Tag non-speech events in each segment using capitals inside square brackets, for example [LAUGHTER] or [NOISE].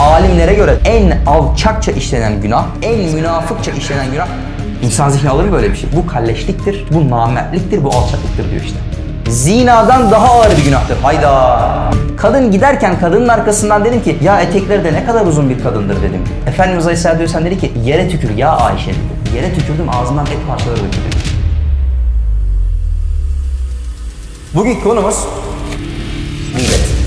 Alimlere göre en alçakça işlenen günah, en münafıkça işlenen günah İnsan zihni alır böyle bir şey? Bu kalleşliktir, bu namertliktir, bu alçaklıktır diyor işte. Zinadan daha ağır bir günahtır. Hayda. Kadın giderken kadının arkasından dedim ki ya etekleri de ne kadar uzun bir kadındır dedim. Efendimiz Aleyhisselatü Vesselam dedi ki yere tükür ya Ayşe dedi. Yere tükürdüm ağzından et parçaları döküldü. Bugünkü konumuz gıybet.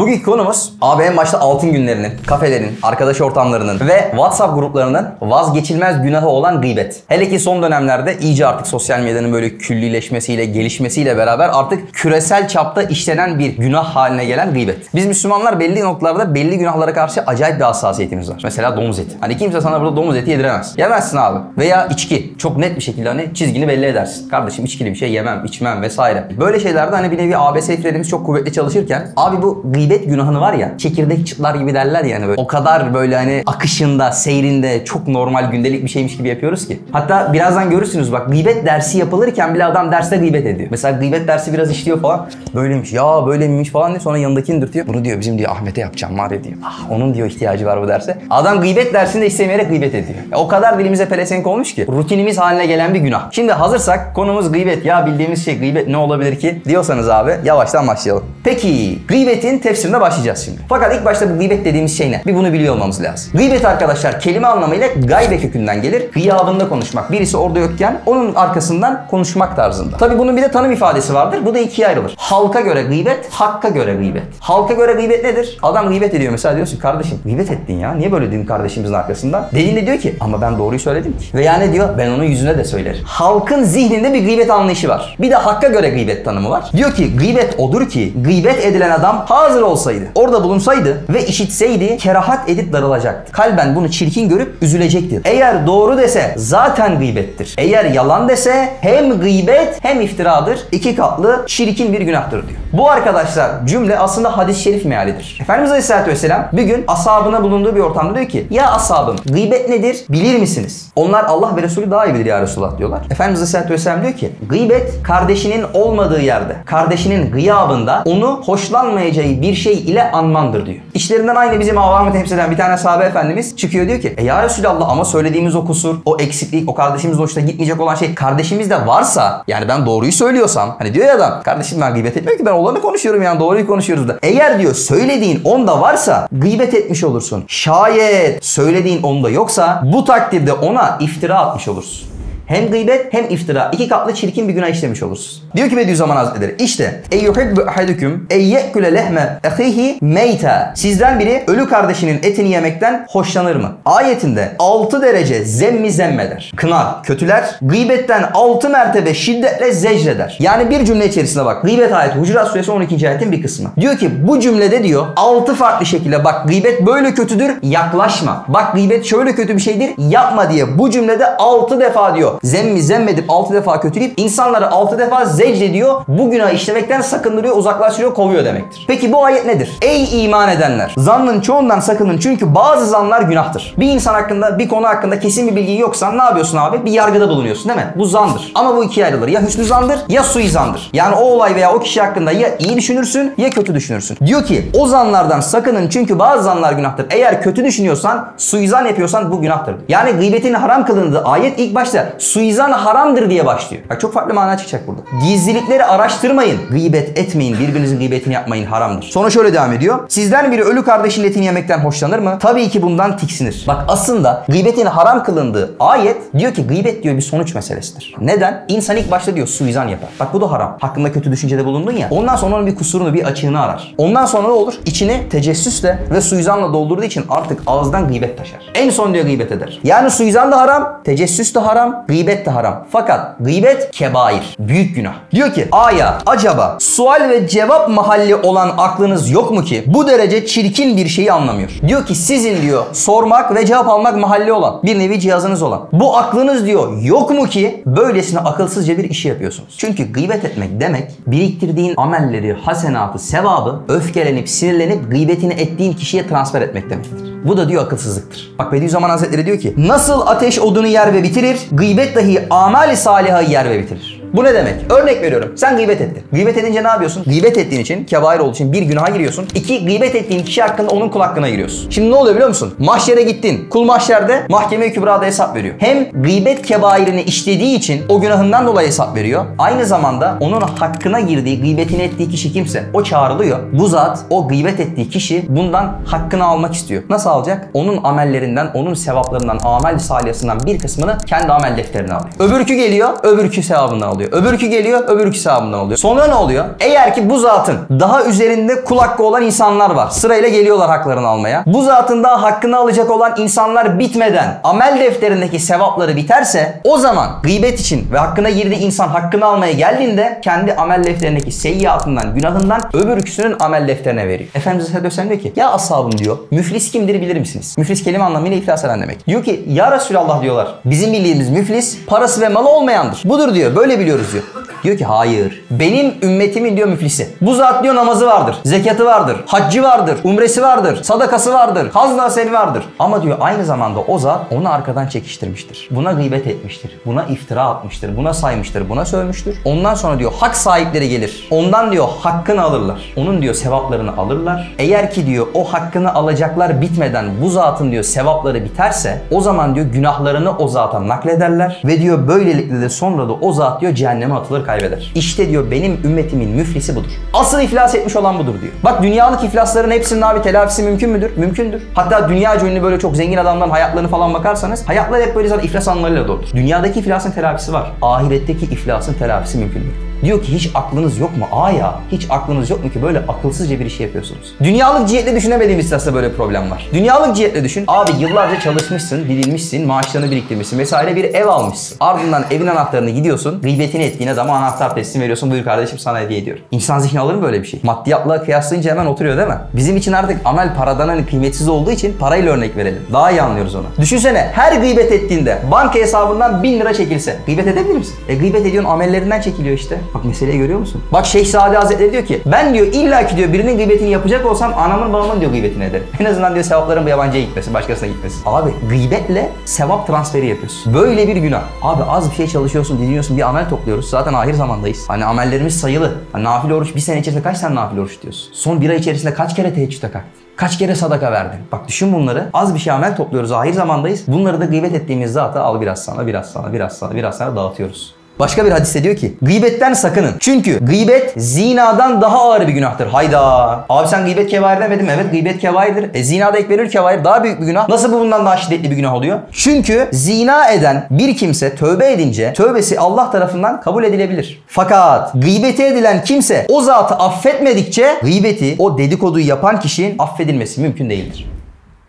Bugünkü konumuz abi başta altın günlerinin, kafelerin, arkadaş ortamlarının ve WhatsApp gruplarının vazgeçilmez günahı olan gıybet. Hele ki son dönemlerde iyice artık sosyal medyanın böyle küllileşmesiyle, gelişmesiyle beraber artık küresel çapta işlenen bir günah haline gelen gıybet. Biz Müslümanlar belli noktalarda belli günahlara karşı acayip bir hassasiyetimiz var. Mesela domuz eti. Hani kimse sana burada domuz eti yediremez. Yemezsin abi. Veya içki. Çok net bir şekilde hani çizgini belli edersin. Kardeşim içkili bir şey yemem, içmem vesaire. Böyle şeylerde hani bir nevi ABS iflerimiz çok kuvvetli çalışırken abi bu gıybet günahını var ya çekirdek çıtlar gibi derler yani böyle. O kadar böyle hani akışında, seyrinde çok normal gündelik bir şeymiş gibi yapıyoruz ki. Hatta birazdan görürsünüz bak gıybet dersi yapılırken bile adam derste gıybet ediyor. Mesela gıybet dersi biraz işliyor falan. Böyleymiş ya böyle falan diye sonra yanındakini dürtüyor. Bunu diyor bizim diyor Ahmet'e yapacağım ya diyor. Ah onun diyor ihtiyacı var bu derse. Adam gıybet dersinde istemeyerek gıybet ediyor. Ya, o kadar dilimize pelesenk olmuş ki rutinimiz haline gelen bir günah. Şimdi hazırsak konumuz gıybet. Ya bildiğimiz şey gıybet ne olabilir ki diyorsanız abi yavaştan başlayalım. Peki gıybetin tefsirine başlayacağız şimdi. Fakat ilk başta bu gıybet dediğimiz şey ne? Bir bunu biliyor olmamız lazım. Gıybet arkadaşlar kelime anlamıyla gaybe kökünden gelir. Gıyabında konuşmak. Birisi orada yokken onun arkasından konuşmak tarzında. Tabi bunun bir de tanım ifadesi vardır. Bu da ikiye ayrılır. Halka göre gıybet, hakka göre gıybet. Halka göre gıybet nedir? Adam gıybet ediyor mesela diyorsun kardeşim gıybet ettin ya. Niye böyle dedin kardeşimizin arkasından? Dediğinde diyor ki ama ben doğruyu söyledim ki. Veya ne diyor? Ben onun yüzüne de söylerim. Halkın zihninde bir gıybet anlayışı var. Bir de hakka göre gıybet tanımı var. Diyor ki gıybet odur ki gıybet edilen adam hazır olsaydı, orada bulunsaydı ve işitseydi kerahat edip darılacaktı. Kalben bunu çirkin görüp üzülecektir. Eğer doğru dese zaten gıybettir. Eğer yalan dese hem gıybet hem iftiradır. İki katlı çirkin bir günahtır diyor. Bu arkadaşlar cümle aslında hadis-i şerif mealidir. Efendimiz Aleyhisselatü Vesselam bir gün ashabına bulunduğu bir ortamda diyor ki ya ashabım gıybet nedir bilir misiniz? Onlar Allah ve Resulü daha iyi bilir ya Resulullah diyorlar. Efendimiz Aleyhisselatü Vesselam diyor ki gıybet kardeşinin olmadığı yerde, kardeşinin gıyabında onu hoşlanmayacağı bir şey ile anmandır diyor. İşlerinden aynı bizim avamı temsil eden bir tane sahabe efendimiz çıkıyor diyor ki e ya Resulallah ama söylediğimiz o kusur, o eksiklik, o kardeşimizin hoşuna gitmeyecek olan şey kardeşimizde varsa yani ben doğruyu söylüyorsam hani diyor ya adam kardeşim ben gıybet etmiyorum ki ben olanı konuşuyorum yani doğruyu konuşuyoruz da. Eğer diyor söylediğin onda varsa gıybet etmiş olursun. Şayet söylediğin onda yoksa bu takdirde ona iftira atmış olursun. Hem gıybet hem iftira. iki katlı çirkin bir günah işlemiş olursun. Diyor ki Bediüzzaman Hazretleri işte eyyuhibbu ahadukum ey ye'kule lehme ahihi meyta. Sizden biri ölü kardeşinin etini yemekten hoşlanır mı? Ayetinde 6 derece zemmi zemmeder. Kınar, kötüler. Gıybetten 6 mertebe şiddetle zecreder. Yani bir cümle içerisinde bak. Gıybet ayeti Hucurat suresi 12. ayetin bir kısmı. Diyor ki bu cümlede diyor 6 farklı şekilde bak gıybet böyle kötüdür yaklaşma. Bak gıybet şöyle kötü bir şeydir yapma diye bu cümlede 6 defa diyor zemmi zemmedip 6 defa kötüleyip insanları 6 defa zecrediyor. Bu günah işlemekten sakındırıyor, uzaklaştırıyor, kovuyor demektir. Peki bu ayet nedir? Ey iman edenler! Zannın çoğundan sakının çünkü bazı zanlar günahtır. Bir insan hakkında, bir konu hakkında kesin bir bilgi yoksa ne yapıyorsun abi? Bir yargıda bulunuyorsun değil mi? Bu zandır. Ama bu ikiye ayrılır. Ya hüsnü zandır ya suizandır. Yani o olay veya o kişi hakkında ya iyi düşünürsün ya kötü düşünürsün. Diyor ki o zanlardan sakının çünkü bazı zanlar günahtır. Eğer kötü düşünüyorsan, suizan yapıyorsan bu günahtır. Yani gıybetin haram kılındığı ayet ilk başta suizan haramdır diye başlıyor. Bak çok farklı mana çıkacak burada. Gizlilikleri araştırmayın. Gıybet etmeyin. Birbirinizin gıybetini yapmayın. Haramdır. Sonra şöyle devam ediyor. Sizden biri ölü kardeşin etini yemekten hoşlanır mı? Tabii ki bundan tiksinir. Bak aslında gıybetin haram kılındığı ayet diyor ki gıybet diyor bir sonuç meselesidir. Neden? İnsan ilk başta diyor suizan yapar. Bak bu da haram. Hakkında kötü düşüncede bulundun ya. Ondan sonra onun bir kusurunu, bir açığını arar. Ondan sonra ne olur? İçini tecessüsle ve suizanla doldurduğu için artık ağızdan gıybet taşır. En son diyor gıybet eder. Yani suizan da haram, tecessüs de haram, gıybet de haram. Fakat gıybet kebair. Büyük günah. Diyor ki aya acaba sual ve cevap mahalli olan aklınız yok mu ki bu derece çirkin bir şeyi anlamıyor. Diyor ki sizin diyor sormak ve cevap almak mahalli olan bir nevi cihazınız olan. Bu aklınız diyor yok mu ki böylesine akılsızca bir işi yapıyorsunuz. Çünkü gıybet etmek demek biriktirdiğin amelleri, hasenatı, sevabı öfkelenip sinirlenip gıybetini ettiğin kişiye transfer etmek demektir. Bu da diyor akılsızlıktır. Bak Bediüzzaman Hazretleri diyor ki nasıl ateş odunu yer ve bitirir, gıybet dahi amali salihayı yer ve bitirir. Bu ne demek? Örnek veriyorum. Sen gıybet ettin. Gıybet edince ne yapıyorsun? Gıybet ettiğin için, kebair olduğu için bir günaha giriyorsun. İki, gıybet ettiğin kişi hakkında onun kul hakkına giriyorsun. Şimdi ne oluyor biliyor musun? Mahşere gittin. Kul mahşerde mahkeme-i kübrada hesap veriyor. Hem gıybet kebairini işlediği için o günahından dolayı hesap veriyor. Aynı zamanda onun hakkına girdiği, gıybetini ettiği kişi kimse o çağrılıyor. Bu zat o gıybet ettiği kişi bundan hakkını almak istiyor. Nasıl alacak? Onun amellerinden, onun sevaplarından, amel salihasından bir kısmını kendi amel defterine alıyor. Öbürkü geliyor, öbürkü sevabından alıyor. Öbürkü geliyor, öbürkü sevabından alıyor. Sonra ne oluyor? Eğer ki bu zatın daha üzerinde kul hakkı olan insanlar var. Sırayla geliyorlar haklarını almaya. Bu zatın daha hakkını alacak olan insanlar bitmeden amel defterindeki sevapları biterse o zaman gıybet için ve hakkına girdiği insan hakkını almaya geldiğinde kendi amel defterindeki seyyiatından, günahından öbürküsünün amel defterine veriyor. Efendimiz Aleyhisselam diyor ki ya ashabım diyor müflis kimdir bilir misiniz? Müflis kelime anlamıyla iflas eden demek. Diyor ki ya Resulallah diyorlar bizim bildiğimiz müflis parası ve malı olmayandır. Budur diyor böyle biliyoruz diyor. Diyor ki hayır. Benim ümmetimin diyor müflisi. Bu zat diyor namazı vardır. Zekatı vardır. Haccı vardır. Umresi vardır. Sadakası vardır. Haz naseli vardır. Ama diyor aynı zamanda o zat onu arkadan çekiştirmiştir. Buna gıybet etmiştir. Buna iftira atmıştır. Buna saymıştır. Buna sövmüştür. Ondan sonra diyor hak sahipleri gelir. Ondan diyor hakkını alırlar. Onun diyor sevaplarını alırlar. Eğer ki diyor o hakkını alacaklar bitmeden bu zatın diyor sevapları biterse o zaman diyor günahlarını o zata naklederler ve diyor böylelikle de sonra da o zat diyor cehenneme atılır kaybeder. İşte diyor benim ümmetimin müflisi budur. Asıl iflas etmiş olan budur diyor. Bak dünyalık iflasların hepsinin abi telafisi mümkün müdür? Mümkündür. Hatta dünya ünlü böyle çok zengin adamların hayatlarını falan bakarsanız hayatlar hep böyle zaten iflas anlarıyla doludur. Dünyadaki iflasın telafisi var. Ahiretteki iflasın telafisi mümkündür. Diyor ki hiç aklınız yok mu? Aa ya hiç aklınız yok mu ki böyle akılsızca bir iş yapıyorsunuz? Dünyalık cihetle düşünemediğimiz sırasında böyle problem var. Dünyalık cihetle düşün. Abi yıllarca çalışmışsın, didilmişsin, maaşlarını biriktirmişsin vesaire bir ev almışsın. Ardından evin anahtarını gidiyorsun, gıybetini ettiğin adama anahtar teslim veriyorsun. Buyur kardeşim sana hediye ediyorum. İnsan zihni alır mı böyle bir şey? Maddiyatla kıyaslayınca hemen oturuyor değil mi? Bizim için artık amel paradan hani kıymetsiz olduğu için parayla örnek verelim. Daha iyi anlıyoruz onu. Düşünsene her gıybet ettiğinde banka hesabından 1000 lira çekilse. Gıybet edebilir misin? E gıybet ediyorsun amellerinden çekiliyor işte. Bak meseleyi görüyor musun? Bak Şehzade Hazretleri diyor ki ben diyor illaki diyor birinin gıybetini yapacak olsam anamın babamın diyor gıybetini ederim. [LAUGHS] En azından diyor sevapların bu yabancıya gitmesin, başkasına gitmesin. Abi gıybetle sevap transferi yapıyorsun. Böyle bir günah. Abi az bir şey çalışıyorsun, dinliyorsun, bir amel topluyoruz. Zaten ahir zamandayız. Hani amellerimiz sayılı. Hani nafile oruç bir sene içerisinde kaç tane nafile oruç tutuyorsun? Son bir ay içerisinde kaç kere teheccüde kalktın? Kaç kere sadaka verdin? Bak düşün bunları. Az bir şey amel topluyoruz. Ahir zamandayız. Bunları da gıybet ettiğimiz zata al biraz sana, biraz sana, biraz sana, biraz sana dağıtıyoruz. Başka bir hadiste diyor ki gıybetten sakının. Çünkü gıybet zinadan daha ağır bir günahtır. Hayda. Abi sen gıybet kebair demedin mi? Evet gıybet kebairdir. E zinada ek verir kebair daha büyük bir günah. Nasıl bu bundan daha şiddetli bir günah oluyor? Çünkü zina eden bir kimse tövbe edince tövbesi Allah tarafından kabul edilebilir. Fakat gıybeti edilen kimse o zatı affetmedikçe gıybeti o dedikoduyu yapan kişinin affedilmesi mümkün değildir.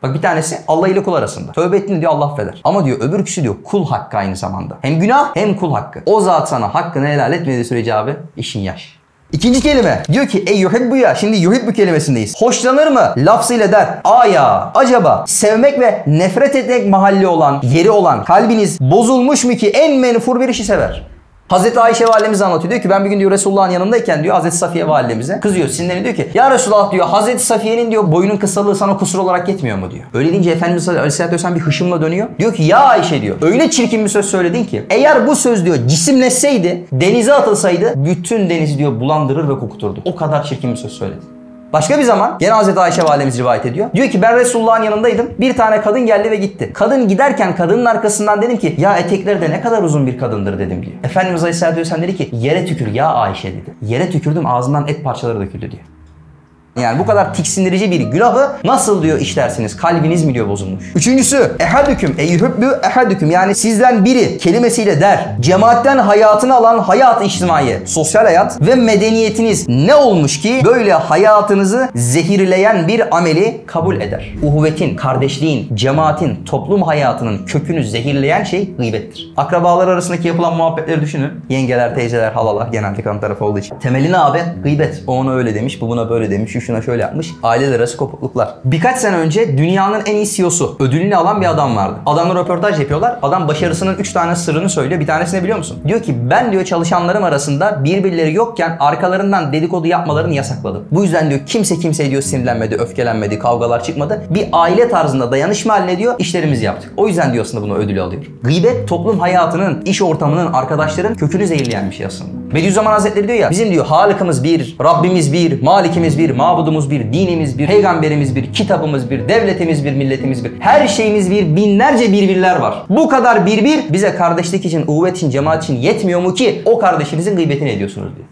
Bak bir tanesi Allah ile kul arasında. Tövbe ettiğini diyor Allah affeder. Ama diyor öbür kişi diyor kul hakkı aynı zamanda. Hem günah hem kul hakkı. O zat sana hakkını helal etmediği sürece abi işin yaş. İkinci kelime diyor ki ey yuhibbu ya şimdi yuhibbu kelimesindeyiz. Hoşlanır mı? Lafzıyla der. Aya acaba sevmek ve nefret etmek mahalli olan, yeri olan kalbiniz bozulmuş mu ki en menfur bir işi sever? Hazreti Ayşe validemiz anlatıyor. Diyor ki ben bir gün diyor Resulullah'ın yanındayken diyor Hazreti Safiye validemize kızıyor. Sinirleniyor diyor ki ya Resulullah diyor Hazreti Safiye'nin diyor boyunun kısalığı sana kusur olarak yetmiyor mu diyor. Öyle deyince Efendimiz Aleyhisselatü Vesselam bir hışımla dönüyor. Diyor ki ya Ayşe diyor öyle çirkin bir söz söyledin ki eğer bu söz diyor cisimleşseydi denize atılsaydı bütün denizi diyor bulandırır ve kokuturdu. O kadar çirkin bir söz söyledin. Başka bir zaman gene Hazreti Ayşe validemiz rivayet ediyor. Diyor ki ben Resulullah'ın yanındaydım. Bir tane kadın geldi ve gitti. Kadın giderken kadının arkasından dedim ki ya etekleri de ne kadar uzun bir kadındır dedim diyor. Efendimiz Aleyhisselatü Vesselam dedi ki yere tükür ya Ayşe dedi. Yere tükürdüm ağzından et parçaları döküldü diyor. Yani bu kadar tiksindirici bir günahı nasıl diyor işlersiniz? Kalbiniz mi diyor bozulmuş? Üçüncüsü ehadüküm eyyuhübbü ehadüküm yani sizden biri kelimesiyle der. Cemaatten hayatını alan hayat içtimai, sosyal hayat ve medeniyetiniz ne olmuş ki böyle hayatınızı zehirleyen bir ameli kabul eder. Uhuvvetin, kardeşliğin, cemaatin, toplum hayatının kökünü zehirleyen şey gıybettir. Akrabalar arasındaki yapılan muhabbetleri düşünün. Yengeler, teyzeler, halalar genelde kan tarafı olduğu için. Temeli ne abi? Gıybet. O ona öyle demiş, bu buna böyle demiş şuna şöyle yapmış. Aileler arası kopukluklar. Birkaç sene önce dünyanın en iyi CEO'su ödülünü alan bir adam vardı. Adamla röportaj yapıyorlar. Adam başarısının 3 tane sırrını söylüyor. Bir tanesini biliyor musun? Diyor ki ben diyor çalışanlarım arasında birbirleri yokken arkalarından dedikodu yapmalarını yasakladım. Bu yüzden diyor kimse kimseye diyor sinirlenmedi, öfkelenmedi, kavgalar çıkmadı. Bir aile tarzında dayanışma haline diyor işlerimizi yaptık. O yüzden diyor aslında bunu ödülü alıyor. Gıybet toplum hayatının, iş ortamının, arkadaşların kökünü zehirleyen bir şey aslında. Bediüzzaman Hazretleri diyor ya bizim diyor Halık'ımız bir, Rabbimiz bir, Malikimiz bir, mabudumuz bir, dinimiz bir, peygamberimiz bir, kitabımız bir, devletimiz bir, milletimiz bir. Her şeyimiz bir, binlerce birbirler var. Bu kadar birbir bize kardeşlik için, uhuvvet için, cemaat için yetmiyor mu ki o kardeşinizin gıybetini ediyorsunuz diyor.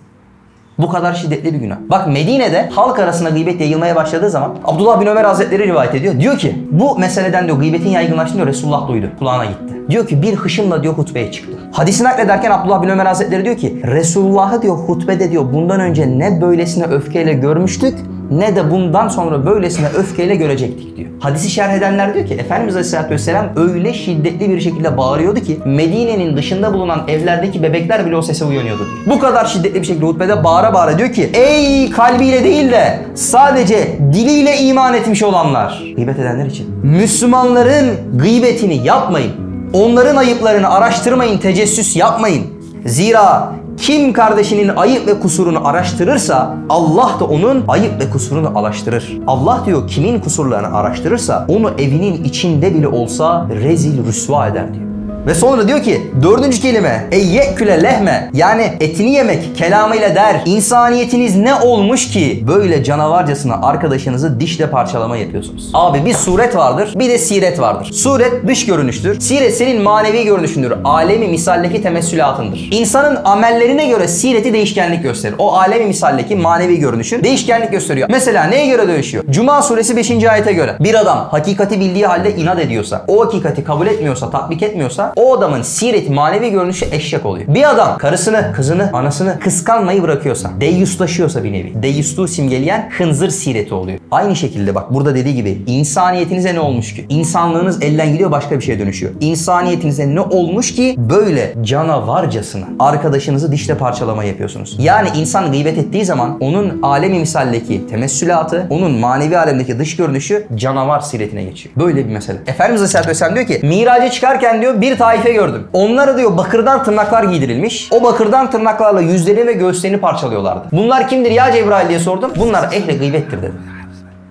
Bu kadar şiddetli bir günah. Bak Medine'de halk arasında gıybet yayılmaya başladığı zaman Abdullah bin Ömer Hazretleri rivayet ediyor. Diyor ki bu meseleden diyor gıybetin yaygınlaştığını diyor Resulullah duydu. Kulağına gitti. Diyor ki bir hışımla diyor hutbeye çıktı. Hadisi naklederken Abdullah bin Ömer Hazretleri diyor ki Resulullah'ı diyor hutbede diyor bundan önce ne böylesine öfkeyle görmüştük ne de bundan sonra böylesine öfkeyle görecektik diyor. Hadisi şerh edenler diyor ki Efendimiz Aleyhisselatü Vesselam öyle şiddetli bir şekilde bağırıyordu ki Medine'nin dışında bulunan evlerdeki bebekler bile o sese uyanıyordu diyor. Bu kadar şiddetli bir şekilde hutbede bağıra bağıra diyor ki Ey kalbiyle değil de sadece diliyle iman etmiş olanlar. Gıybet edenler için. Müslümanların gıybetini yapmayın. Onların ayıplarını araştırmayın, tecessüs yapmayın. Zira kim kardeşinin ayıp ve kusurunu araştırırsa Allah da onun ayıp ve kusurunu araştırır. Allah diyor kimin kusurlarını araştırırsa onu evinin içinde bile olsa rezil rüsva eder diyor. Ve sonra diyor ki dördüncü kelime eyyeküle lehme yani etini yemek kelamıyla der insaniyetiniz ne olmuş ki böyle canavarcasına arkadaşınızı dişle parçalama yapıyorsunuz. Abi bir suret vardır bir de siret vardır. Suret dış görünüştür. Siret senin manevi görünüşündür. Alemi misaldeki temessülatındır. İnsanın amellerine göre sireti değişkenlik gösterir. O alemi misaldeki manevi görünüşün değişkenlik gösteriyor. Mesela neye göre değişiyor? Cuma suresi 5. ayete göre. Bir adam hakikati bildiği halde inat ediyorsa, o hakikati kabul etmiyorsa, tatbik etmiyorsa o adamın sireti manevi görünüşü eşek oluyor. Bir adam karısını, kızını, anasını kıskanmayı bırakıyorsa, deyyuslaşıyorsa bir nevi. Deyyusluğu simgeleyen hınzır sireti oluyor. Aynı şekilde bak burada dediği gibi insaniyetinize ne olmuş ki? İnsanlığınız elden gidiyor başka bir şeye dönüşüyor. İnsaniyetinize ne olmuş ki böyle canavarcasına arkadaşınızı dişle parçalama yapıyorsunuz. Yani insan gıybet ettiği zaman onun alemi misaldeki temessülatı, onun manevi alemdeki dış görünüşü canavar siretine geçiyor. Böyle bir mesele. Efendimiz Aleyhisselatü Vesselam diyor ki miraca çıkarken diyor bir taife gördüm. Onlara diyor bakırdan tırnaklar giydirilmiş. O bakırdan tırnaklarla yüzlerini ve göğüslerini parçalıyorlardı. Bunlar kimdir ya Cebrail diye sordum. Bunlar ehli gıybettir dedi.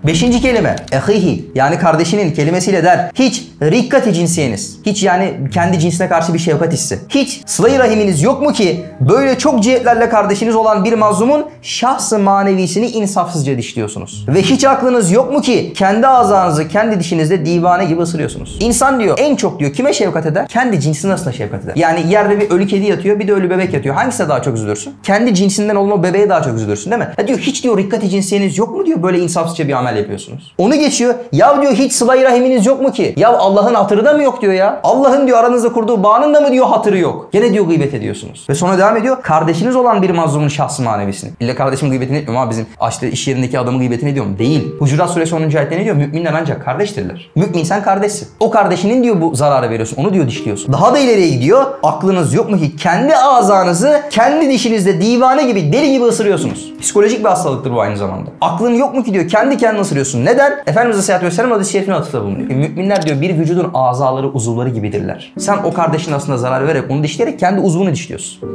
Beşinci kelime ehihi yani kardeşinin kelimesiyle der hiç rikkati cinsiyeniz hiç yani kendi cinsine karşı bir şefkat hissi hiç sıla rahiminiz yok mu ki böyle çok cihetlerle kardeşiniz olan bir mazlumun şahsı manevisini insafsızca dişliyorsunuz ve hiç aklınız yok mu ki kendi ağzınızı kendi dişinizde divane gibi ısırıyorsunuz. İnsan diyor en çok diyor kime şefkat eder? Kendi cinsine aslında şefkat eder. Yani yerde bir ölü kedi yatıyor bir de ölü bebek yatıyor. Hangisine daha çok üzülürsün? Kendi cinsinden olan o bebeğe daha çok üzülürsün değil mi? Ya diyor hiç diyor rikkati cinsiyeniz yok mu diyor böyle insafsızca bir amel yapıyorsunuz. Onu geçiyor. Ya diyor hiç sıla rahiminiz yok mu ki? Ya Allah'ın hatırı da mı yok diyor ya? Allah'ın diyor aranızda kurduğu bağının da mı diyor hatırı yok? Gene diyor gıybet ediyorsunuz. Ve sonra devam ediyor. Kardeşiniz olan bir mazlumun şahsı manevisini. İlle kardeşim gıybetini etmiyorum ama bizim işte iş yerindeki adamın gıybetini ediyorum. Değil. Hucurat suresi 10. ayette ne diyor? Müminler ancak kardeştirler. Mümin sen kardeşsin. O kardeşinin diyor bu zararı veriyorsun. Onu diyor dişliyorsun. Daha da ileriye gidiyor. Aklınız yok mu ki kendi ağzınızı kendi dişinizde divane gibi deli gibi ısırıyorsunuz. Psikolojik bir hastalıktır bu aynı zamanda. Aklın yok mu ki diyor kendi kendine ısırıyorsun. Neden? Efendimiz Aleyhisselatü Vesselam hadis-i şerifine atıfta bulunuyor. E, müminler diyor bir vücudun azaları, uzuvları gibidirler. Sen o kardeşin aslında zarar vererek onu dişleyerek kendi uzvunu dişliyorsun.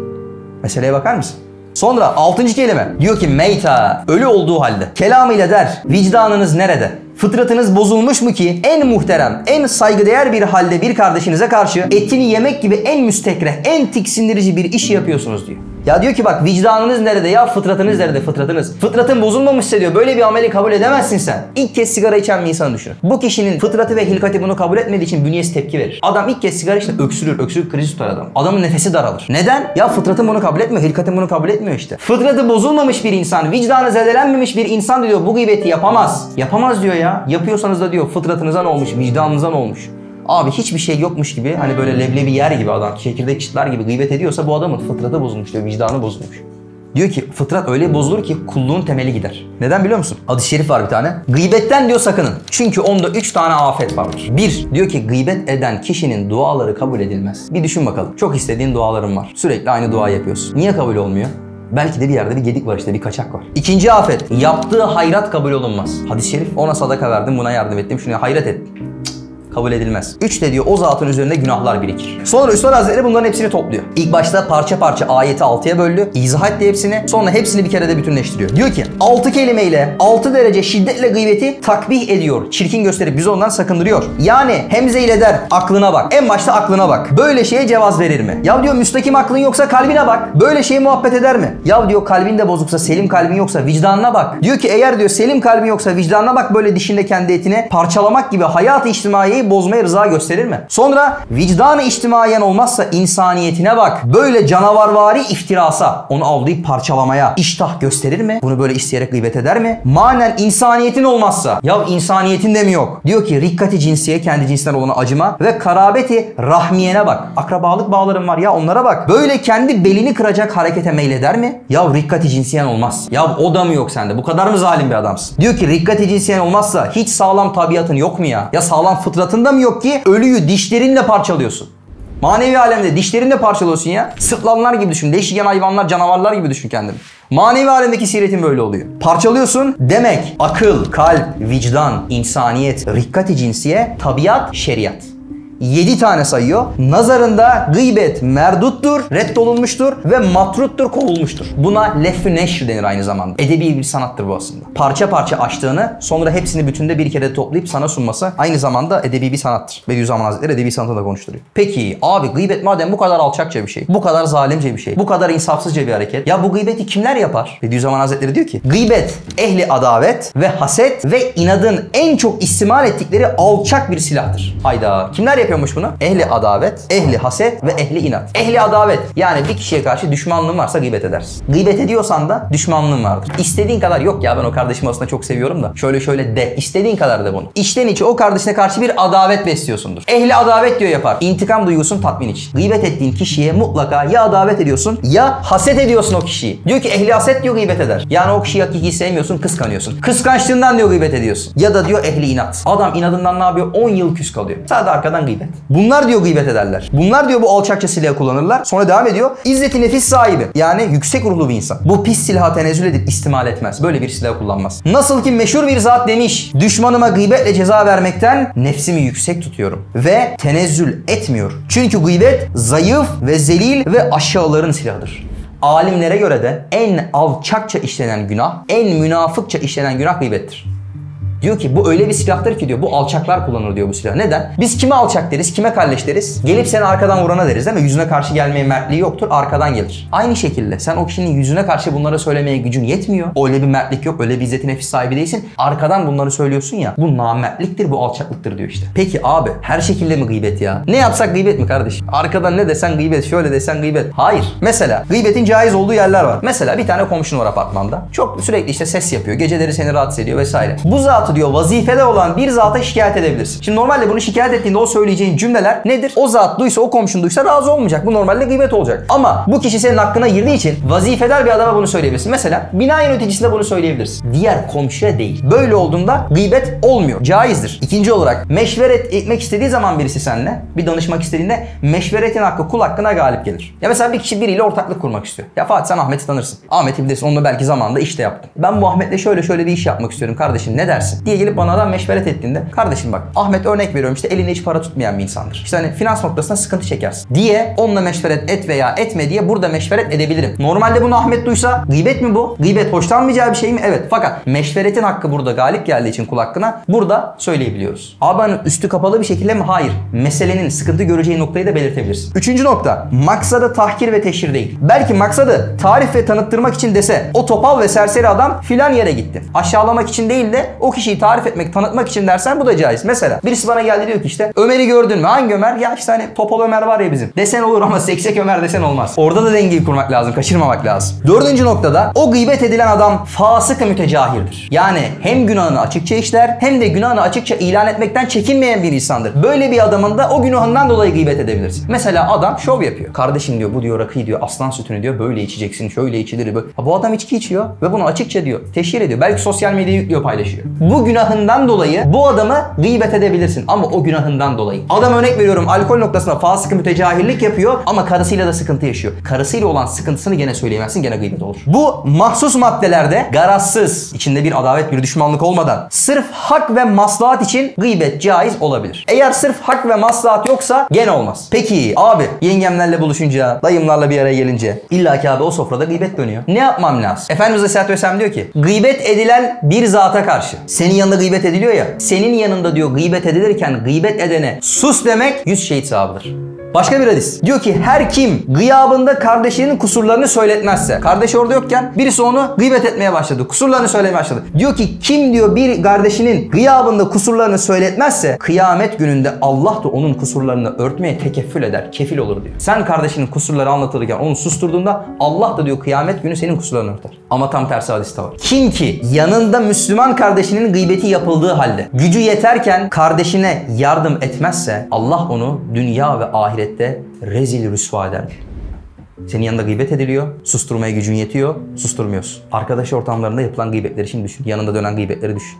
Meseleye bakar mısın? Sonra altıncı kelime diyor ki meyta ölü olduğu halde kelamıyla der vicdanınız nerede? Fıtratınız bozulmuş mu ki en muhterem, en saygıdeğer bir halde bir kardeşinize karşı etini yemek gibi en müstekreh, en tiksindirici bir işi yapıyorsunuz diyor. Ya diyor ki bak vicdanınız nerede ya fıtratınız nerede fıtratınız? Fıtratın bozulmamışsa diyor böyle bir ameli kabul edemezsin sen. İlk kez sigara içen bir insanı düşün. Bu kişinin fıtratı ve hilkati bunu kabul etmediği için bünyesi tepki verir. Adam ilk kez sigara içti öksürür, öksürük krizi tutar adam. Adamın nefesi daralır. Neden? Ya fıtratın bunu kabul etmiyor, hilkatin bunu kabul etmiyor işte. Fıtratı bozulmamış bir insan, vicdanı zedelenmemiş bir insan diyor bu gıybeti yapamaz. Yapamaz diyor ya. Yapıyorsanız da diyor fıtratınıza ne olmuş, vicdanınıza ne olmuş? Abi hiçbir şey yokmuş gibi hani böyle leblebi yer gibi adam çekirdek çıtlar gibi gıybet ediyorsa bu adamın fıtratı bozulmuş diyor, vicdanı bozulmuş. Diyor ki fıtrat öyle bozulur ki kulluğun temeli gider. Neden biliyor musun? Hadis-i şerif var bir tane. Gıybetten diyor sakının. Çünkü onda üç tane afet vardır. Bir, diyor ki gıybet eden kişinin duaları kabul edilmez. Bir düşün bakalım. Çok istediğin duaların var. Sürekli aynı dua yapıyorsun. Niye kabul olmuyor? Belki de bir yerde bir gedik var işte bir kaçak var. İkinci afet. Yaptığı hayrat kabul olunmaz. Hadis-i şerif ona sadaka verdim buna yardım ettim şuna hayret ettim kabul edilmez. Üç de diyor o zatın üzerinde günahlar birikir. Sonra Üstad Hazretleri bunların hepsini topluyor. İlk başta parça parça ayeti altıya böldü. İzah etti hepsini. Sonra hepsini bir kere de bütünleştiriyor. Diyor ki altı kelimeyle altı derece şiddetle gıybeti takbih ediyor. Çirkin gösterip bizi ondan sakındırıyor. Yani hemze ile der aklına bak. En başta aklına bak. Böyle şeye cevaz verir mi? Ya diyor müstakim aklın yoksa kalbine bak. Böyle şeye muhabbet eder mi? Ya diyor kalbin de bozuksa selim kalbin yoksa vicdanına bak. Diyor ki eğer diyor selim kalbin yoksa vicdanına bak böyle dişinde kendi etine parçalamak gibi hayat-ı içtimaiyeyi bozmaya rıza gösterir mi? Sonra vicdanı içtimaiyen olmazsa insaniyetine bak. Böyle canavarvari iftirasa, onu avlayıp parçalamaya iştah gösterir mi? Bunu böyle isteyerek gıybet eder mi? Manen insaniyetin olmazsa, ya insaniyetin de mi yok? Diyor ki rikkati cinsiye, kendi cinsinden olana acıma ve karabeti rahmiyene bak. Akrabalık bağlarım var ya onlara bak. Böyle kendi belini kıracak harekete meyleder mi? Ya rikkati cinsiyen olmaz. Ya o da mı yok sende? Bu kadar mı zalim bir adamsın? Diyor ki rikkati cinsiyen olmazsa hiç sağlam tabiatın yok mu ya? Ya sağlam fıtratında mı yok ki ölüyü dişlerinle parçalıyorsun? Manevi alemde dişlerinle parçalıyorsun ya. Sırtlanlar gibi düşün. Değişik hayvanlar, canavarlar gibi düşün kendini. Manevi alemdeki siretin böyle oluyor. Parçalıyorsun demek akıl, kalp, vicdan, insaniyet, rikkati cinsiye, tabiat, şeriat. 7 tane sayıyor. Nazarında gıybet merduttur, reddolunmuştur ve matruttur, kovulmuştur. Buna leffü neşr denir aynı zamanda. Edebi bir sanattır bu aslında. Parça parça açtığını sonra hepsini bütünde bir kere toplayıp sana sunması aynı zamanda edebi bir sanattır. Bediüzzaman Hazretleri edebi sanatı da konuşturuyor. Peki abi gıybet madem bu kadar alçakça bir şey, bu kadar zalimce bir şey, bu kadar insafsızca bir hareket. Ya bu gıybeti kimler yapar? Bediüzzaman Hazretleri diyor ki gıybet ehli adavet ve haset ve inadın en çok istimal ettikleri alçak bir silahtır. Hayda. Kimler yapıyormuş bunu? Ehli adavet, ehli haset ve ehli inat. Ehli adavet yani bir kişiye karşı düşmanlığın varsa gıybet edersin. Gıybet ediyorsan da düşmanlığın vardır. İstediğin kadar yok ya ben o kardeşimi aslında çok seviyorum da şöyle şöyle de istediğin kadar de bunu. İçten içe o kardeşine karşı bir adavet besliyorsundur. Ehli adavet diyor yapar. İntikam duygusun tatmin için. Gıybet ettiğin kişiye mutlaka ya adavet ediyorsun ya haset ediyorsun o kişiyi. Diyor ki ehli haset diyor gıybet eder. Yani o kişiyi hakiki sevmiyorsun kıskanıyorsun. Kıskançlığından diyor gıybet ediyorsun. Ya da diyor ehli inat. Adam inadından ne yapıyor? 10 yıl küs kalıyor. Sadece arkadan gıybet. Bunlar diyor gıybet ederler. Bunlar diyor bu alçakça silahı kullanırlar. Sonra devam ediyor. İzzeti nefis sahibi. Yani yüksek ruhlu bir insan. Bu pis silaha tenezzül edip istimal etmez. Böyle bir silah kullanmaz. Nasıl ki meşhur bir zat demiş. Düşmanıma gıybetle ceza vermekten nefsimi yüksek tutuyorum. Ve tenezzül etmiyor. Çünkü gıybet zayıf ve zelil ve aşağıların silahıdır. Alimlere göre de en alçakça işlenen günah, en münafıkça işlenen günah gıybettir. Diyor ki bu öyle bir silahtır ki diyor bu alçaklar kullanır diyor bu silahı. Neden? Biz kime alçak deriz, kime kalleş deriz? Gelip seni arkadan vurana deriz değil mi? Yüzüne karşı gelmeye mertliği yoktur, arkadan gelir. Aynı şekilde sen o kişinin yüzüne karşı bunları söylemeye gücün yetmiyor. Öyle bir mertlik yok, öyle bir izzeti nefis sahibi değilsin. Arkadan bunları söylüyorsun ya. Bu namertliktir, bu alçaklıktır diyor işte. Peki abi her şekilde mi gıybet ya? Ne yapsak gıybet mi kardeş? Arkadan ne desen gıybet, şöyle desen gıybet. Hayır. Mesela gıybetin caiz olduğu yerler var. Mesela bir tane komşun var apartmanda. Çok sürekli işte ses yapıyor. Geceleri seni rahatsız ediyor vesaire. Bu zatı diyor vazifede olan bir zata şikayet edebilirsin. Şimdi normalde bunu şikayet ettiğinde o söyleyeceğin cümleler nedir? O zat duysa, o komşun duysa razı olmayacak. Bu normalde gıybet olacak. Ama bu kişi senin hakkına girdiği için vazifedar bir adama bunu söyleyebilirsin. Mesela bina yöneticisine bunu söyleyebilirsin. Diğer komşuya değil. Böyle olduğunda gıybet olmuyor. Caizdir. İkinci olarak meşveret etmek istediği zaman birisi seninle bir danışmak istediğinde meşveretin hakkı kul hakkına galip gelir. Ya mesela bir kişi biriyle ortaklık kurmak istiyor. Ya Fatih sen Ahmet'i tanırsın. Ahmet'i bilirsin. Onunla belki zamanında işte yaptım. Ben bu Ahmet'le şöyle şöyle bir iş yapmak istiyorum kardeşim ne dersin? Diye gelip bana adam meşveret ettiğinde kardeşim bak Ahmet örnek veriyorum işte elinde hiç para tutmayan bir insandır. İşte hani finans noktasında sıkıntı çekersin diye onunla meşveret et veya etme diye burada meşveret edebilirim. Normalde bunu Ahmet duysa gıybet mi bu? Gıybet hoşlanmayacağı bir şey mi? Evet. Fakat meşveretin hakkı burada galip geldiği için kul hakkına burada söyleyebiliyoruz. Abanın üstü kapalı bir şekilde mi? Hayır. Meselenin sıkıntı göreceği noktayı da belirtebilirsin. Üçüncü nokta. Maksadı tahkir ve teşhir değil. Belki maksadı tarif ve tanıttırmak için dese o topal ve serseri adam filan yere gitti. Aşağılamak için değil de o kişiyi tarif etmek, tanıtmak için dersen bu da caiz. Mesela birisi bana geldi diyor ki işte Ömer'i gördün mü? Hangi Ömer? Ya işte hani topal Ömer var ya bizim. Desen olur ama [LAUGHS] seksek Ömer desen olmaz. Orada da dengeyi kurmak lazım. Kaçırmamak lazım. Dördüncü noktada o gıybet edilen adam fasık mütecahirdir. Yani hem günahını açıkça işler hem de günahını açıkça ilan etmekten çekinmeyen bir insandır. Böyle bir adamın da o günahından dolayı gıybet edebilirsin. Mesela adam şov yapıyor. Kardeşim diyor bu diyor rakıyı diyor aslan sütünü diyor böyle içeceksin şöyle içilir böyle. Ha, bu adam içki içiyor ve bunu açıkça diyor teşhir ediyor. Belki sosyal medyaya yüklüyor paylaşıyor. Bu Bu günahından dolayı bu adamı gıybet edebilirsin ama o günahından dolayı. Adam örnek veriyorum alkol noktasında fasık mütecahillik yapıyor ama karısıyla da sıkıntı yaşıyor. Karısıyla olan sıkıntısını gene söyleyemezsin gene gıybet olur. Bu mahsus maddelerde garazsız, içinde bir adalet bir düşmanlık olmadan sırf hak ve maslahat için gıybet caiz olabilir. Eğer sırf hak ve maslahat yoksa gene olmaz. Peki abi yengemlerle buluşunca, dayımlarla bir araya gelince illa ki abi o sofrada gıybet dönüyor. Ne yapmam lazım? Efendimiz Aleyhisselatü Vesselam diyor ki gıybet edilen bir zata karşı. Senin yanında gıybet ediliyor ya. Senin yanında diyor gıybet edilirken gıybet edene sus demek yüz şehit sahabıdır. Başka bir hadis. Diyor ki her kim gıyabında kardeşinin kusurlarını söyletmezse. Kardeş orada yokken birisi onu gıybet etmeye başladı. Kusurlarını söylemeye başladı. Diyor ki kim diyor bir kardeşinin gıyabında kusurlarını söyletmezse kıyamet gününde Allah da onun kusurlarını örtmeye tekeffül eder. Kefil olur diyor. Sen kardeşinin kusurları anlatılırken onu susturduğunda Allah da diyor kıyamet günü senin kusurlarını örter. Ama tam tersi hadiste var. Kim ki yanında Müslüman kardeşinin gıybeti yapıldığı halde gücü yeterken kardeşine yardım etmezse Allah onu dünya ve ahirette rezil rüsva eder. Senin yanında gıybet ediliyor, susturmaya gücün yetiyor, susturmuyorsun. Arkadaş ortamlarında yapılan gıybetleri şimdi düşün. Yanında dönen gıybetleri düşün.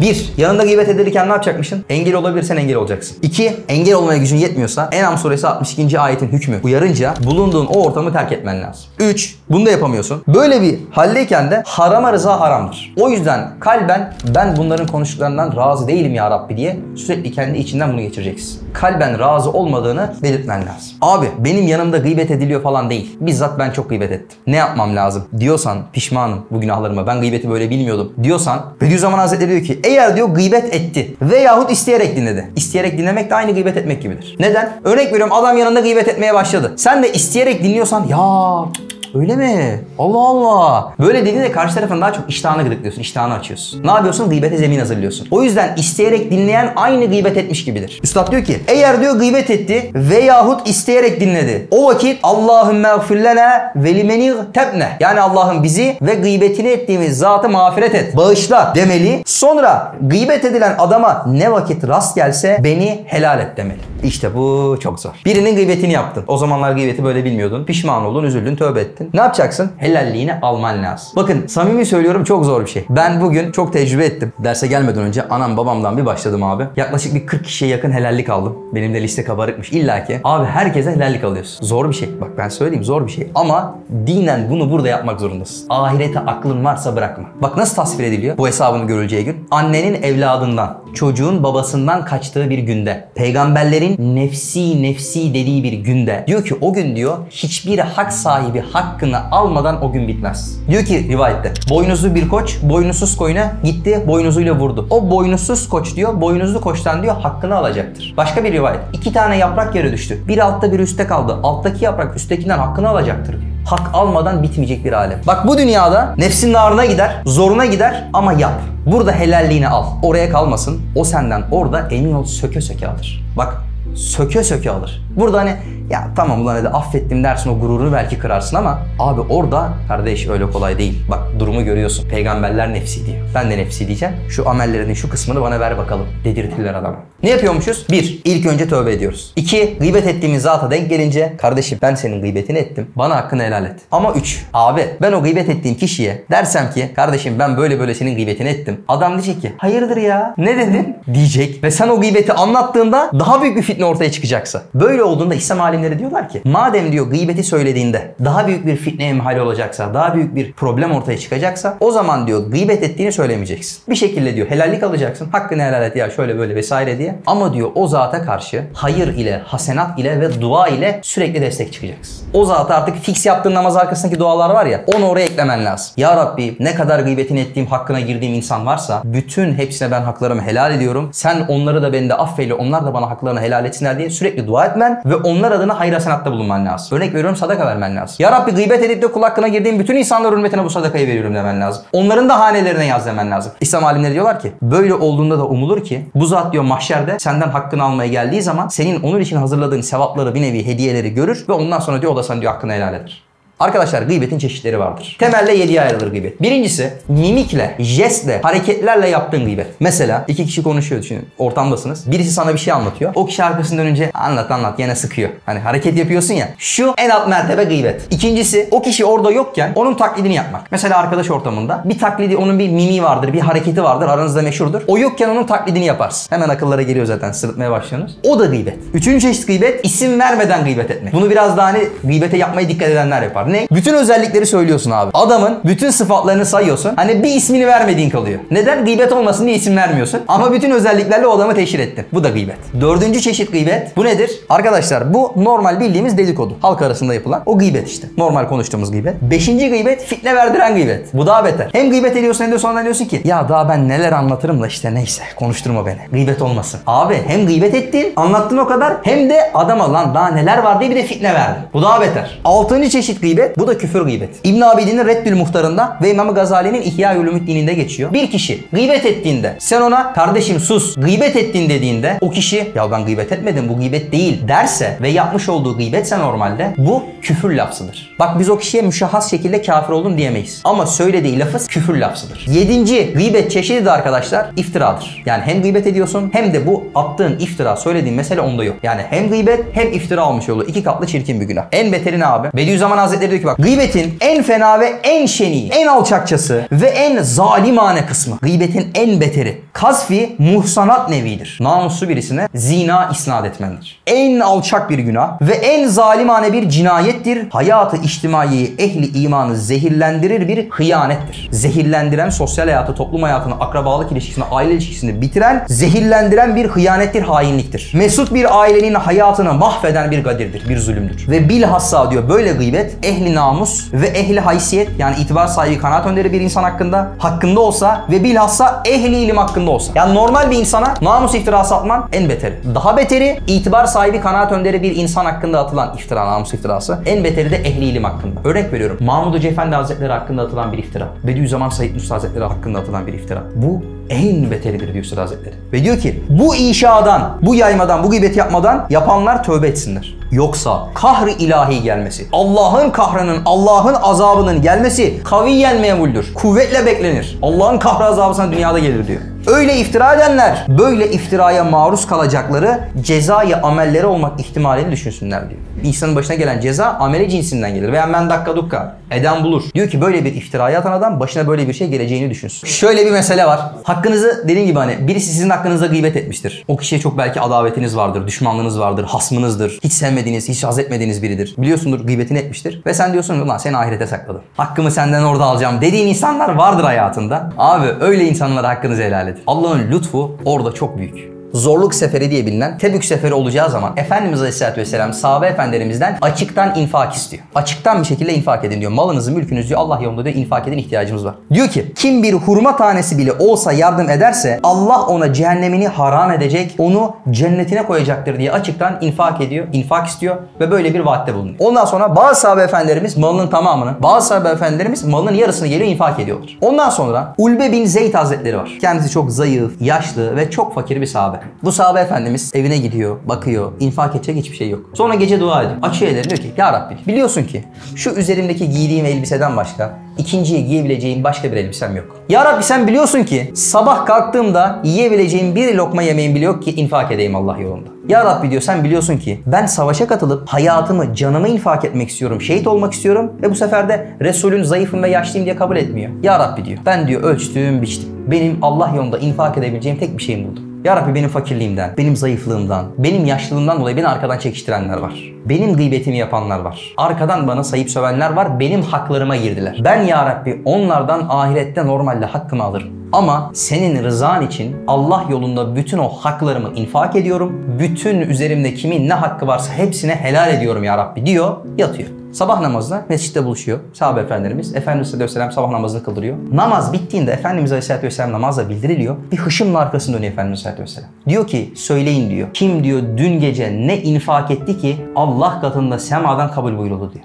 Bir, yanında gıybet edilirken ne yapacakmışsın? Engel olabilirsen engel olacaksın. İki, engel olmaya gücün yetmiyorsa En'am suresi 62. ayetin hükmü uyarınca bulunduğun o ortamı terk etmen lazım. Üç, bunu da yapamıyorsun. Böyle bir haldeyken de harama rıza haramdır. O yüzden kalben ben bunların konuştuklarından razı değilim ya Rabbi diye sürekli kendi içinden bunu geçireceksin. Kalben razı olmadığını belirtmen lazım. Abi benim yanımda gıybet ediliyor falan değil. Bizzat ben çok gıybet ettim. Ne yapmam lazım diyorsan pişmanım bu günahlarıma ben gıybeti böyle bilmiyordum diyorsan Bediüzzaman Hazretleri diyor ki eğer diyor gıybet etti veyahut isteyerek dinledi. İsteyerek dinlemek de aynı gıybet etmek gibidir. Neden? Örnek veriyorum adam yanında gıybet etmeye başladı. Sen de isteyerek dinliyorsan ya Öyle mi? Allah Allah. Böyle dediğinde karşı tarafın daha çok iştahını gıdıklıyorsun, iştahını açıyorsun. Ne yapıyorsun? Gıybete zemin hazırlıyorsun. O yüzden isteyerek dinleyen aynı gıybet etmiş gibidir. Üstad diyor ki eğer diyor gıybet etti veyahut isteyerek dinledi. O vakit Allahümme gfir lena ve limeni tebne. Yani Allah'ım bizi ve gıybetini ettiğimiz zatı mağfiret et. Bağışla demeli. Sonra gıybet edilen adama ne vakit rast gelse beni helal et demeli. İşte bu çok zor. Birinin gıybetini yaptın. O zamanlar gıybeti böyle bilmiyordun. Pişman oldun, üzüldün, tövbe ettin. Ne yapacaksın? Helalliğini alman lazım. Bakın samimi söylüyorum çok zor bir şey. Ben bugün çok tecrübe ettim. Derse gelmeden önce anam babamdan bir başladım abi. Yaklaşık bir 40 kişiye yakın helallik aldım. Benim de liste kabarıkmış. İlla ki. Abi herkese helallik alıyorsun. Zor bir şey. Bak ben söyleyeyim zor bir şey. Ama dinen bunu burada yapmak zorundasın. Ahirete aklın varsa bırakma. Bak nasıl tasvir ediliyor bu hesabını görüleceği gün. Annenin evladından, çocuğun babasından kaçtığı bir günde. Peygamberlerin nefsi nefsi dediği bir günde. Diyor ki o gün diyor hiçbir hak sahibi hakkını almadan o gün bitmez. Diyor ki rivayette boynuzlu bir koç boynuzsuz koyuna gitti boynuzuyla vurdu. O boynuzsuz koç diyor boynuzlu koçtan diyor hakkını alacaktır. Başka bir rivayet. iki tane yaprak yere düştü. Bir altta bir üstte kaldı. Alttaki yaprak üsttekinden hakkını alacaktır diyor. Hak almadan bitmeyecek bir alem. Bak bu dünyada nefsin ağrına gider, zoruna gider ama yap. Burada helalliğini al. Oraya kalmasın. O senden orada emin ol söke söke alır. Bak söke söke alır. Burada hani ya tamam ulan hadi affettim dersin o gururunu belki kırarsın ama abi orada kardeş öyle kolay değil. Bak durumu görüyorsun. Peygamberler nefsi diyor. Ben de nefsi diyeceğim. Şu amellerinin şu kısmını bana ver bakalım. Dedirtirler adama. Ne yapıyormuşuz? Bir, ilk önce tövbe ediyoruz. İki, gıybet ettiğimiz zata denk gelince kardeşim ben senin gıybetini ettim. Bana hakkını helal et. Ama üç, abi ben o gıybet ettiğim kişiye dersem ki kardeşim ben böyle böyle senin gıybetini ettim. Adam diyecek ki hayırdır ya ne dedin? Diyecek. Ve sen o gıybeti anlattığında daha büyük bir fitne ortaya çıkacaksa. Böyle olduğunda İslam alimleri diyorlar ki madem diyor gıybeti söylediğinde daha büyük bir fitneye mahal olacaksa, daha büyük bir problem ortaya çıkacaksa o zaman diyor gıybet ettiğini söylemeyeceksin. Bir şekilde diyor helallik alacaksın. Hakkını helal et ya şöyle böyle vesaire diye. Ama diyor o zata karşı hayır ile, hasenat ile ve dua ile sürekli destek çıkacaksın. O zata artık fix yaptığın namaz arkasındaki dualar var ya onu oraya eklemen lazım. Ya Rabbi ne kadar gıybetini ettiğim, hakkına girdiğim insan varsa bütün hepsine ben haklarımı helal ediyorum. Sen onları da beni de affeyle, onlar da bana haklarını helal etsinler diye sürekli dua etmen ve onlar adına hayır hasenatta bulunman lazım. Örnek veriyorum sadaka vermen lazım. Ya Rabbi gıybet edip de kul hakkına girdiğim bütün insanlar hürmetine bu sadakayı veriyorum demen lazım. Onların da hanelerine yaz demen lazım. İslam alimleri diyorlar ki böyle olduğunda da umulur ki bu zat diyor mahşerde senden hakkını almaya geldiği zaman senin onun için hazırladığın sevapları bir nevi hediyeleri görür ve ondan sonra diyor o da sana diyor hakkını helal eder. Arkadaşlar gıybetin çeşitleri vardır. Temelde 7'ye ayrılır gıybet. Birincisi mimikle, jestle, hareketlerle yaptığın gıybet. Mesela iki kişi konuşuyor düşünün. Ortamdasınız. Birisi sana bir şey anlatıyor. O kişi arkasından dönünce anlat anlat yine sıkıyor. Hani hareket yapıyorsun ya. Şu en alt mertebe gıybet. İkincisi o kişi orada yokken onun taklidini yapmak. Mesela arkadaş ortamında bir taklidi onun bir mimiği vardır, bir hareketi vardır. Aranızda meşhurdur. O yokken onun taklidini yaparsın. Hemen akıllara geliyor zaten sırıtmaya başlıyorsunuz. O da gıybet. Üçüncü çeşit gıybet isim vermeden gıybet etmek. Bunu biraz daha hani gıybete yapmaya dikkat edenler yapar. Ne? Bütün özellikleri söylüyorsun abi. Adamın bütün sıfatlarını sayıyorsun. Hani bir ismini vermediğin kalıyor. Neden? Gıybet olmasın diye isim vermiyorsun. Ama bütün özelliklerle o adamı teşhir ettin. Bu da gıybet. Dördüncü çeşit gıybet. Bu nedir? Arkadaşlar bu normal bildiğimiz dedikodu. Halk arasında yapılan o gıybet işte. Normal konuştuğumuz gıybet. Beşinci gıybet fitne verdiren gıybet. Bu daha beter. Hem gıybet ediyorsun hem de sonra diyorsun ki ya daha ben neler anlatırım da işte neyse konuşturma beni. Gıybet olmasın. Abi hem gıybet ettin anlattın o kadar hem de adama lan daha neler var diye bir de fitne verdin. Bu daha beter. Altıncı çeşit gıybet bu da küfür gıybet. İbn Abidin'in Reddül Muhtar'ında ve İmam Gazali'nin İhya Ulumuddin'inde geçiyor. Bir kişi gıybet ettiğinde sen ona kardeşim sus gıybet ettin dediğinde o kişi ya ben gıybet etmedim bu gıybet değil derse ve yapmış olduğu gıybetse normalde bu küfür lafzıdır. Bak biz o kişiye müşahhas şekilde kafir oldun diyemeyiz. Ama söylediği lafız küfür lafzıdır. Yedinci gıybet çeşidi de arkadaşlar iftiradır. Yani hem gıybet ediyorsun hem de bu attığın iftira söylediğin mesele onda yok. Yani hem gıybet hem iftira olmuş oluyor. İki katlı çirkin bir günah. En beteri ne abi? Bediüzzaman Hazretleri diyor ki bak gıybetin en fena ve en şeni, en alçakçası ve en zalimane kısmı. Gıybetin en beteri. Kazfi muhsanat nevidir. Namuslu birisine zina isnat etmendir. En alçak bir günah ve en zalimane bir cinayettir. Hayatı içtimaiyi ehli imanı zehirlendirir bir hıyanettir. Zehirlendiren sosyal hayatı, toplum hayatını, akrabalık ilişkisini, aile ilişkisini bitiren, zehirlendiren bir hıyanettir, hainliktir. Mesut bir ailenin hayatını mahveden bir gadirdir, bir zulümdür. Ve bilhassa diyor böyle gıybet ehli namus ve ehli haysiyet yani itibar sahibi kanaat önderi bir insan hakkında hakkında olsa ve bilhassa ehli ilim hakkında olsa. Yani normal bir insana namus iftirası atman en beteri. Daha beteri itibar sahibi kanaat önderi bir insan hakkında atılan iftira, namus iftirası. En beteri de ehli ilim hakkında. Örnek veriyorum. Mahmud Hoca Efendi Hazretleri hakkında atılan bir iftira. Bediüzzaman Said Nursi Hazretleri hakkında atılan bir iftira. Bu en beteridir diyor Üstad Hazretleri. Ve diyor ki bu inşadan, bu yaymadan, bu gıybet yapmadan yapanlar tövbe etsinler. Yoksa kahr ilahi gelmesi, Allah'ın kahrının, Allah'ın azabının gelmesi kaviyen memuldür. Kuvvetle beklenir. Allah'ın kahrı azabı sana dünyada gelir diyor. Öyle iftira edenler böyle iftiraya maruz kalacakları cezayı amelleri olmak ihtimalini düşünsünler diyor. İnsanın başına gelen ceza ameli cinsinden gelir. Veya men dakika dukka eden bulur. Diyor ki böyle bir iftiraya atan adam başına böyle bir şey geleceğini düşünsün. Şöyle bir mesele var. Hakkınızı dediğim gibi hani birisi sizin hakkınızda gıybet etmiştir. O kişiye çok belki adavetiniz vardır, düşmanlığınız vardır, hasmınızdır. Hiç sevmediğiniz, hiç haz etmediğiniz biridir. Biliyorsundur gıybetini etmiştir. Ve sen diyorsun ulan seni ahirete sakladım. Hakkımı senden orada alacağım dediğin insanlar vardır hayatında. Abi öyle insanlara hakkınızı helal edin. Allah'ın lütfu orada çok büyük zorluk seferi diye bilinen Tebük seferi olacağı zaman Efendimiz Aleyhisselatü Vesselam sahabe efendilerimizden açıktan infak istiyor. Açıktan bir şekilde infak edin diyor. Malınızı, mülkünüzü diyor Allah yolunda diyor infak edin ihtiyacımız var. Diyor ki kim bir hurma tanesi bile olsa yardım ederse Allah ona cehennemini haram edecek, onu cennetine koyacaktır diye açıktan infak ediyor, infak istiyor ve böyle bir vaatte bulunuyor. Ondan sonra bazı sahabe efendilerimiz malının tamamını, bazı sahabe efendilerimiz malının yarısını geliyor infak ediyorlar. Ondan sonra Ulbe bin Zeyd Hazretleri var. Kendisi çok zayıf, yaşlı ve çok fakir bir sahabe. Bu sahabe efendimiz evine gidiyor, bakıyor, infak edecek hiçbir şey yok. Sonra gece dua ediyor. Açıyor ellerini diyor ki Ya Rabbi biliyorsun ki şu üzerimdeki giydiğim elbiseden başka ikinciye giyebileceğim başka bir elbisem yok. Ya Rabbi sen biliyorsun ki sabah kalktığımda yiyebileceğim bir lokma yemeğim bile yok ki infak edeyim Allah yolunda. Ya Rabbi diyor sen biliyorsun ki ben savaşa katılıp hayatımı, canımı infak etmek istiyorum, şehit olmak istiyorum ve bu sefer de Resulün zayıfım ve yaşlıyım diye kabul etmiyor. Ya Rabbi diyor ben diyor ölçtüm, biçtim. Benim Allah yolunda infak edebileceğim tek bir şeyim buldum. Ya Rabbi benim fakirliğimden, benim zayıflığımdan, benim yaşlılığımdan dolayı beni arkadan çekiştirenler var. Benim gıybetimi yapanlar var. Arkadan bana sayıp sövenler var. Benim haklarıma girdiler. Ben ya Rabbi onlardan ahirette normalde hakkımı alırım. Ama senin rızan için Allah yolunda bütün o haklarımı infak ediyorum. Bütün üzerimde kimin ne hakkı varsa hepsine helal ediyorum ya Rabbi diyor, yatıyor. Sabah namazına mescitte buluşuyor sahabe efendilerimiz. Efendimiz Aleyhisselam sabah namazını kıldırıyor. Namaz bittiğinde Efendimiz Aleyhisselatü Vesselam namazla bildiriliyor. Bir hışımla arkasını dönüyor Efendimiz Aleyhisselatü Vesselam. Diyor ki söyleyin diyor. Kim diyor dün gece ne infak etti ki Allah katında semadan kabul buyuruldu diyor.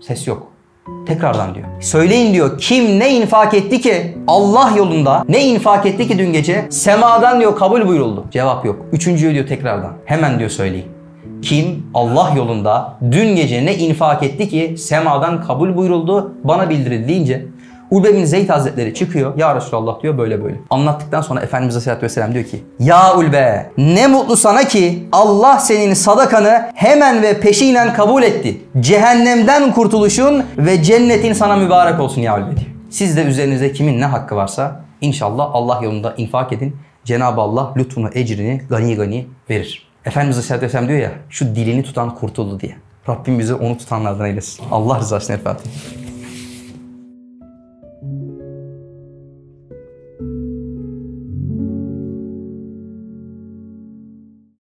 Ses yok. Tekrardan diyor. Söyleyin diyor kim ne infak etti ki Allah yolunda ne infak etti ki dün gece semadan diyor kabul buyuruldu. Cevap yok. Üçüncüyü diyor tekrardan. Hemen diyor söyleyin. Kim Allah yolunda dün gece ne infak etti ki semadan kabul buyuruldu bana bildirildi Ulbe bin Zeyd Hazretleri çıkıyor. Ya Resulallah diyor böyle böyle. Anlattıktan sonra Efendimiz Aleyhisselatü Vesselam diyor ki Ya Ulbe ne mutlu sana ki Allah senin sadakanı hemen ve peşinen kabul etti. Cehennemden kurtuluşun ve cennetin sana mübarek olsun ya Ulbe diyor. Siz de üzerinizde kimin ne hakkı varsa inşallah Allah yolunda infak edin. Cenab-ı Allah lütfunu, ecrini gani gani verir. Efendimiz Aleyhisselatü Vesselam diyor ya şu dilini tutan kurtuldu diye. Rabbim bizi onu tutanlardan eylesin. Allah rızası için El.